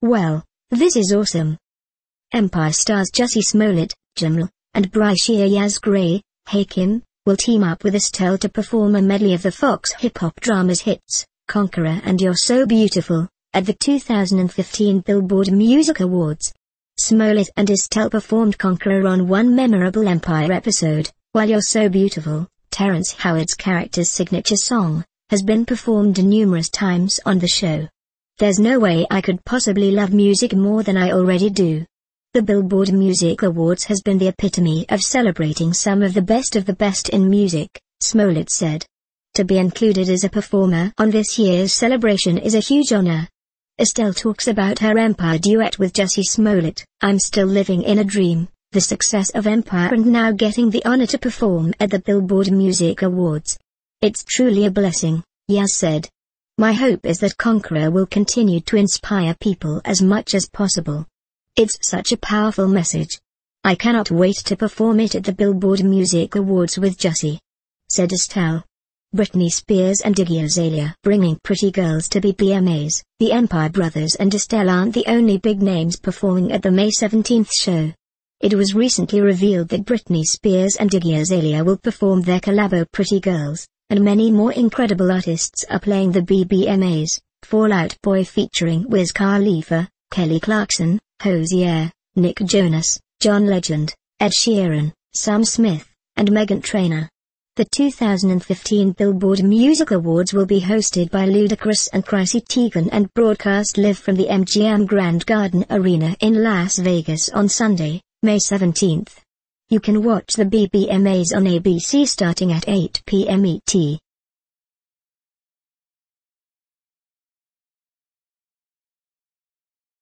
Well, this is awesome. Empire stars Jussie Smollett, Jamal, and Bryshere Yazz Gray, Hakeem, will team up with Estelle to perform a medley of the Fox hip-hop dramas hits, Conqueror and You're So Beautiful, at the 2015 Billboard Music Awards. Smollett and Estelle performed Conqueror on one memorable Empire episode, while You're So Beautiful, Terrence Howard's character's signature song, has been performed numerous times on the show. There's no way I could possibly love music more than I already do. The Billboard Music Awards has been the epitome of celebrating some of the best of the best in music, Smollett said. To be included as a performer on this year's celebration is a huge honor. Estelle talks about her Empire duet with Jussie Smollett, I'm still living in a dream, the success of Empire and now getting the honor to perform at the Billboard Music Awards. It's truly a blessing, Yazz said. My hope is that Conqueror will continue to inspire people as much as possible. It's such a powerful message. I cannot wait to perform it at the Billboard Music Awards with Jussie. Said Estelle. Britney Spears and Iggy Azalea bringing Pretty Girls to BBMAs. The Empire Brothers and Estelle aren't the only big names performing at the May 17th show. It was recently revealed that Britney Spears and Iggy Azalea will perform their collabo Pretty Girls, and many more incredible artists are playing the BBMAs. Fall Out Boy featuring Wiz Khalifa, Kelly Clarkson, Hozier, Nick Jonas, John Legend, Ed Sheeran, Sam Smith, and Meghan Trainor. The 2015 Billboard Music Awards will be hosted by Ludacris and Chrissy Teigen and broadcast live from the MGM Grand Garden Arena in Las Vegas on Sunday, May 17th. You can watch the BBMAs on ABC starting at 8 p.m. ET.